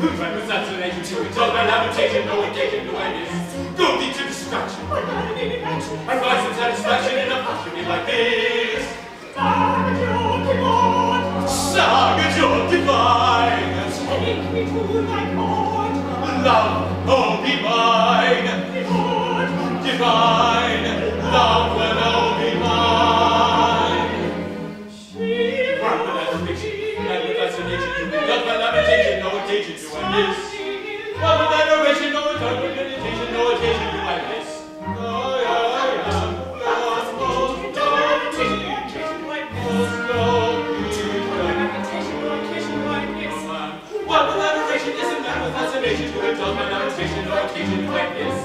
To? Does my lamentation no occasion do I miss? Go deep to distraction. I find some satisfaction in a posture like this. Saga your divine. Take me to thy court. Love, oh, be mine. Divine, love occasion do I miss? What an adoration, no occasion, no occasion do I miss? Oh, is a man with fascination to it. Does my lamentation no occasion do I?